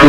You